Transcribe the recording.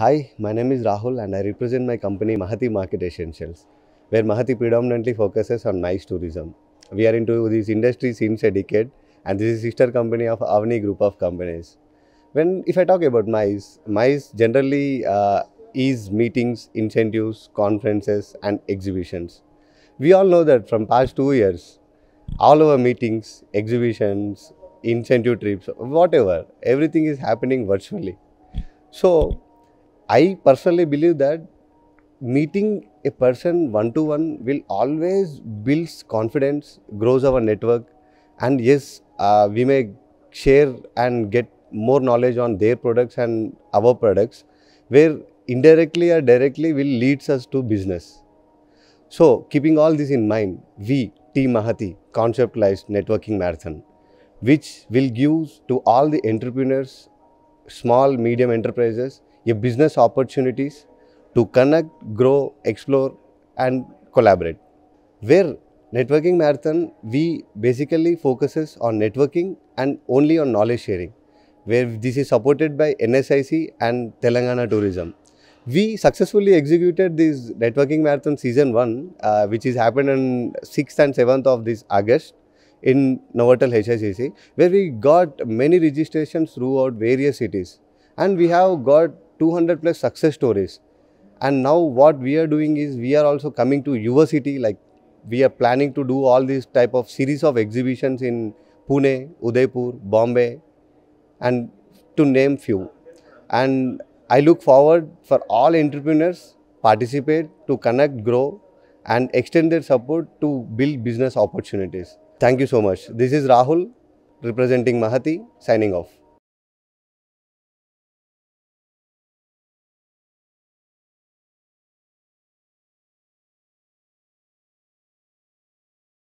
Hi, my name is Rahul and I represent my company Mahati Market Essentials, where Mahati predominantly focuses on MICE tourism. We are into this industry since a decade and this is sister company of Avni group of companies. When if I talk about MICE, MICE generally uh, is meetings, incentives, conferences and exhibitions. We all know that from past two years, all our meetings, exhibitions, incentive trips, whatever, everything is happening virtually. So I personally believe that meeting a person one to one will always builds confidence, grows our network, and yes, uh, we may share and get more knowledge on their products and our products, where indirectly or directly will leads us to business. So, keeping all this in mind, we, Team Mahati, conceptualized networking marathon, which will give to all the entrepreneurs, small, medium enterprises, business opportunities to connect, grow, explore, and collaborate. Where networking marathon, we basically focuses on networking and only on knowledge sharing. Where this is supported by NSIC and Telangana Tourism. We successfully executed this networking marathon season one, uh, which is happened on 6th and 7th of this August in Novotel HICC, where we got many registrations throughout various cities. And we have got 200 plus success stories. And now what we are doing is we are also coming to your city, like we are planning to do all these type of series of exhibitions in Pune, Udaipur, Bombay, and to name few. And I look forward for all entrepreneurs participate to connect, grow, and extend their support to build business opportunities. Thank you so much. This is Rahul representing Mahati signing off.